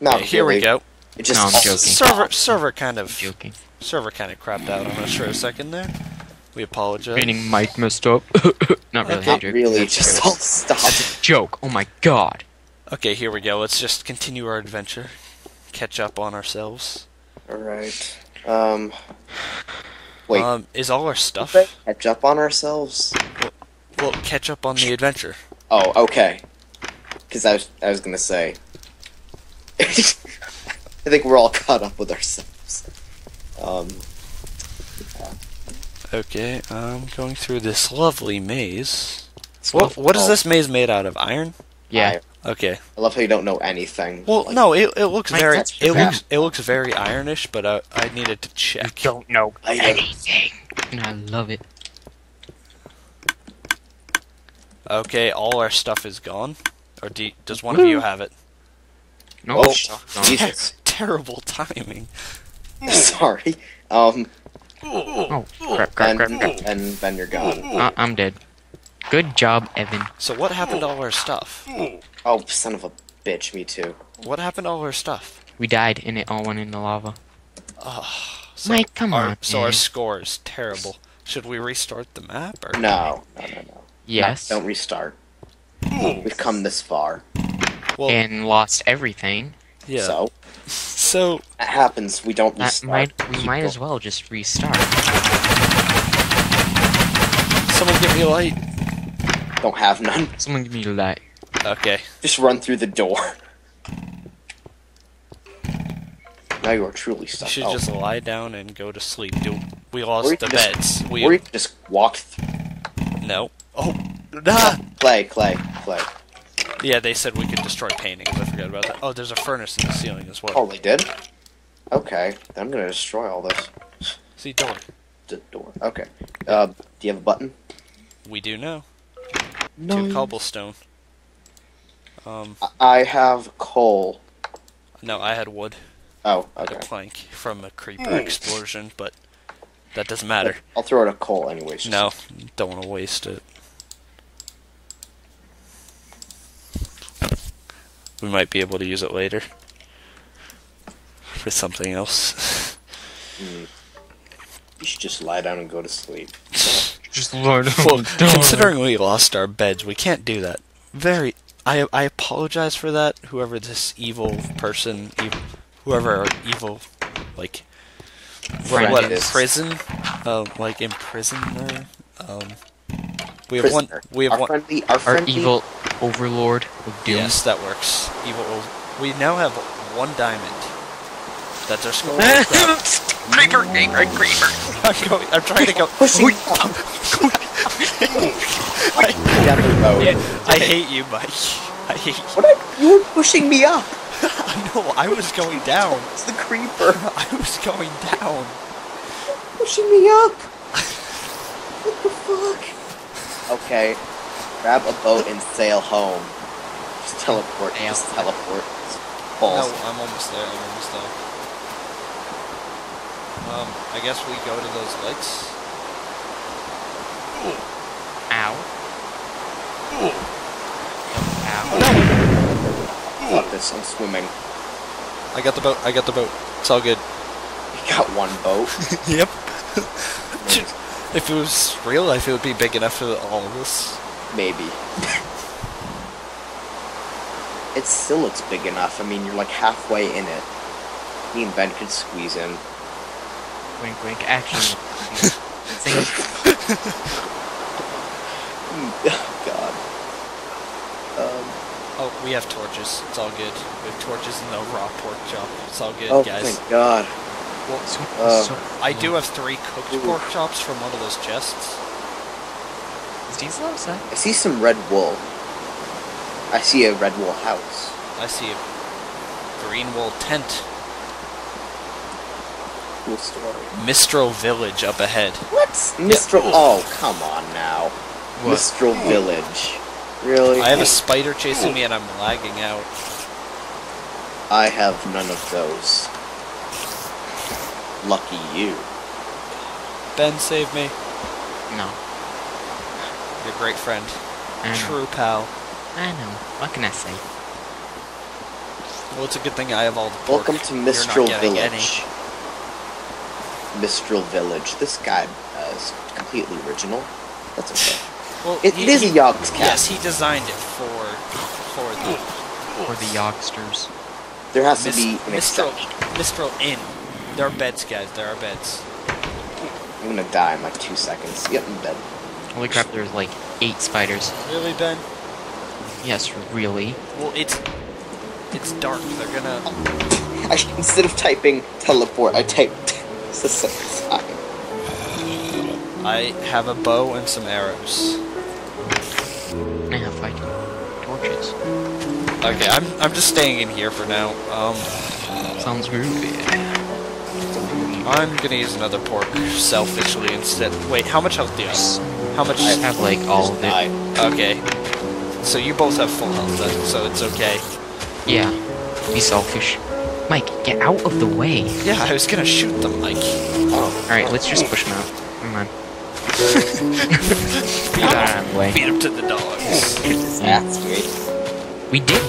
Not Okay, here we go. It just No, I'm joking. Server server kind of Joking. server kind of crapped out on us for a second there. We apologize. Meaning Mike messed up. Not really. Okay. I'm really That's just all stop. joke. Oh my god. Okay, here we go. Let's just continue our adventure. Catch up on ourselves. all right. Um. Wait. Um, is all our stuff? catch up on ourselves. Well, catch up on the adventure. Oh, okay. Because I was I was gonna say. I think we're all caught up with ourselves. Um. Okay, I'm going through this lovely maze. It's What what is this maze made out of? Iron? Yeah. Okay. I love how you don't know anything. Well, Like, no, it, it looks very it fair. looks it looks very ironish, but I I needed to check. You don't know I anything. And I love it. Okay, all our stuff is gone. Or do, does one of you have it? No. Oh, no. Jesus. Terrible timing. Sorry. Um. Oh, crap, crap, And crap, crap. and then you're gone. Uh, I'm dead. Good job, Evan. So what happened to all our stuff? Oh, son of a bitch! Me too. What happened to all our stuff? We died and it all went in the lava. So Mike, come our, on, So our score is terrible. Should we restart the map or No, no, no, no. Yes. Don't restart. We've come this far. Well, and lost everything. yeah. So So that happens. We don't restart. might we Keep might as well just restart. someone give me a light. Don't have none. Someone give me a light. Okay. Just run through the door. Now you are truly stuck. You stuck. should Oh. just lie down and go to sleep. Dude, we lost the just- beds. We Or you just walk. Th- no. Oh, nah. Clay, Clay, Clay. Yeah, they said we could destroy paintings. I forgot about that. Oh, there's a furnace in the ceiling as well. Oh, they did. Okay, I'm gonna destroy all this. See, door. The door. Okay. Uh, do you have a button? We do know. No. Two cobblestone. Um, I have coal. no, I had wood. Oh, I had a plank from a creeper explosion, but that doesn't matter. I'll throw it a coal anyways. No, don't want to waste it. We might be able to use it later for something else. You should just lie down and go to sleep. Just learn. well, considering we lost our beds, we can't do that. Very. I I apologize for that. Whoever this evil person, ev- whoever our evil, like Friend what is. prison, uh, like imprisoner. Um, we have one. We have our one. friendly, our Our evil overlord of doom. Yes, that works. Evil. We now have one diamond. That's our score. creeper, creeper, creeper. I'm going. I'm trying to go. pushing me up. Down the. I hate you, Mike. I hate you. What? Are, you were pushing me up. No, I was going down. It's the creeper I was going down. pushing me up. What the fuck? Okay, grab a boat and sail home. Just teleport. Sail. Just teleport. Balls. No, I'm almost there. I'm almost there. Um, I guess we go to those lakes. Ow. Ow. Fuck this. I'm swimming. I got the boat. I got the boat. It's all good. You got one boat. Yep. if it was real life, it would be big enough for all of us. Maybe. it still looks big enough. I mean, you're like halfway in it. Me and Ben could squeeze in. Wink, wink. Actually, oh God. Um, Oh, we have torches. It's all good. We have torches in the raw pork chop. It's all good, oh, guys. Oh, thank God. Well, Uh, so, I do have three cooked Ooh. pork chops from one of those chests. Is Diesel outside? I see some red wool. I see a red wool house. I see a green wool tent. Cool story. Mistral Village up ahead. What? Mistral. Oh, come on now. Mistral Village. Really? I have a spider chasing me and I'm lagging out. I have none of those. Lucky you. Ben, save me. No. Your great friend. I know. True pal. I know. What can I say? Well, it's a good thing I have all the pork. Welcome to Mistral getting any. Village. Mistral Village. This guy uh, is completely original. That's okay. Well, It, he- it is a he- Yogscast. Yes, he designed it for for the For the youngsters. There has Mis- to be an Mistral exception. Mistral Inn. There are beds, guys. There are beds. I'm gonna die in like two seconds. Yep, I'm dead. Holy crap, there's like eight spiders. Really, Ben? Yes, really. Well, it's it's dark. They're gonna. I, instead of typing teleport, I typed the second time. I have a bow and some arrows. I have fighting torches. Okay, I'm I'm just staying in here for now. Um, Sounds groovy. I'm gonna use another pork selfishly instead. Wait, how much health do you have? How much? I have like mm, all of it. Okay. So you both have full health, then, so it's okay. Yeah. Be selfish. Mike, get out of the way. Yeah, I was gonna shoot them, Mike. Alright, let's just push them out. Come on. Get out of the way. Beat them to the dogs. That's great. We did.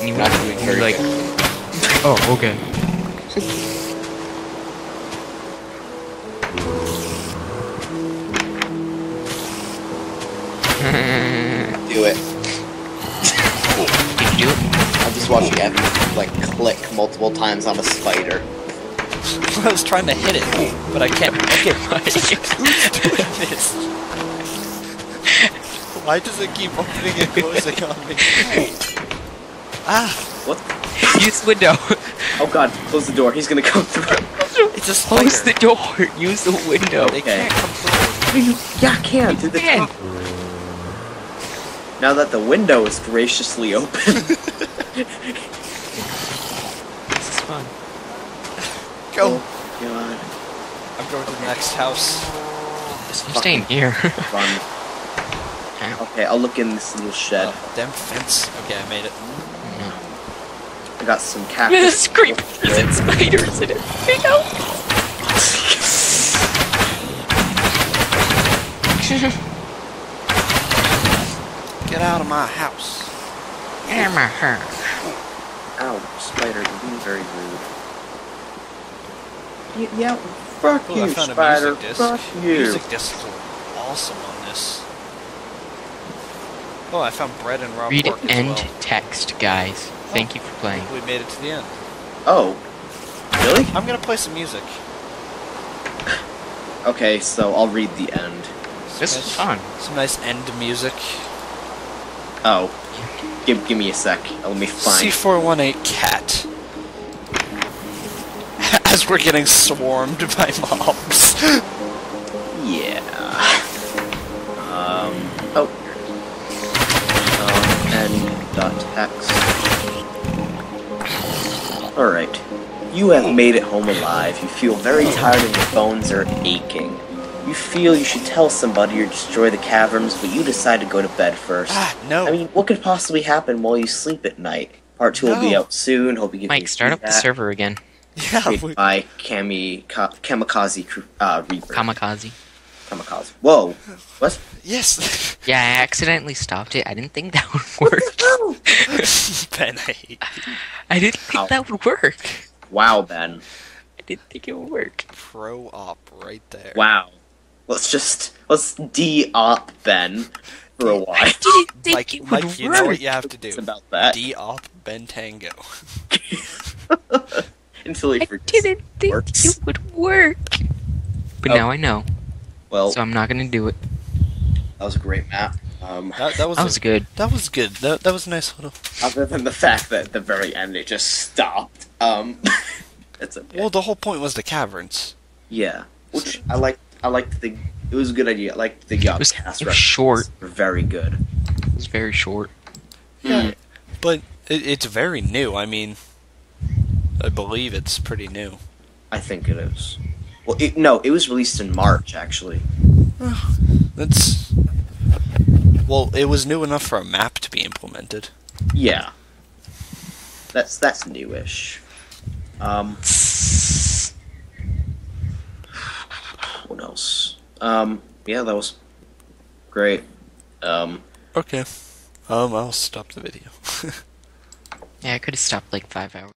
And you Not were doing you were very like, oh, okay. Do it. Did you do it? I'm just watching Evan like click multiple times on a spider. I was trying to hit it, but I can't. Okay, who's doing this? Why does it keep opening and closing on me? Ah, What? Use the window. Oh god, close the door. He's gonna come through. it's a spider. Close the door. Use the window. They Okay. can't come through. yeah, I can. Through the Man. top. Now that the window is graciously open. This is fun. Go. Oh, God. I'm going to the next house. I'm staying here. Run. Okay, I'll look in this little shed. Oh, damn fence. Okay, I made it. no. I got some There's cactus. creepers and spiders and everything else. Get out of my house. Hammer her. Ow, spider, you're being very rude. Y- yeah, fuck Cool, you, I found spider. a music disc. Fuck you. Music discs are awesome on this. Oh, I found bread and raw Read pork as end well. text, guys. Thank you for playing. We made it to the end. Oh, really? I'm gonna play some music. Okay, so I'll read the end. Some This nice- is fun. Some nice end music. Oh, give give me a sec. Let me find. C418 cat. As we're getting swarmed by mobs. Yeah. Um. Oh. Um. End dot text. All right. You have made it home alive. You feel very tired and your bones are aching. You feel you should tell somebody or destroy the caverns, but you decide to go to bed first. ah, no. I mean, what could possibly happen while you sleep at night? Part two will be out soon. Hope you get Mike, start up the server again. yeah, we, Created by Kami Ka- Kamikaze uh, Reaper. Kamikaze. Kamikaze. Whoa. What? yes. Yeah, I accidentally stopped it. I didn't think that would work. ben, I hate you. I didn't think Ow. that would work. Wow, Ben. I didn't think it would work. Pro op right there. Wow. Let's just let's d op Ben for a while. I didn't think Mike, it would Mike, work. you know what you have to do. It's about that D-op Ben Tango. until he I forgets. didn't think works. it would work. But Oh. now I know, Well, so I'm not gonna do it. that was a great map. Um, That, that was That a- was good. That was good. That, that was a nice little. other than the fact that at the very end it just stopped. Um, it's okay. Well, the whole point was the caverns. yeah, which I like. I liked the. It was a good idea. I liked the young It was- cast it was short. Very good. It was very short. Yeah, but it, it's very new. I mean, I believe it's pretty new. I think it is. Well, it, no, it was released in March actually. That's well, it was new enough for a map to be implemented. Yeah. That's that's newish. Um what else? Um yeah, that was great. Um Okay. Um, I'll stop the video. Yeah, I could have stopped like five hours.